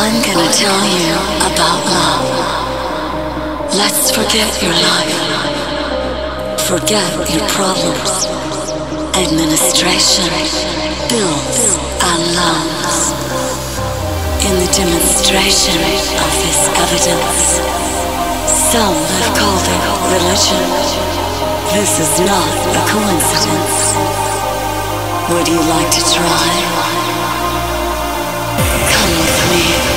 I'm gonna tell you about love. Let's forget your life. Forget your problems. Administration builds our lungs. In the demonstration of this evidence, some have called it religion. This is not a coincidence. Would you like to try? Come with me.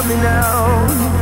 love me now.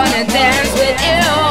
Wanna dance with you.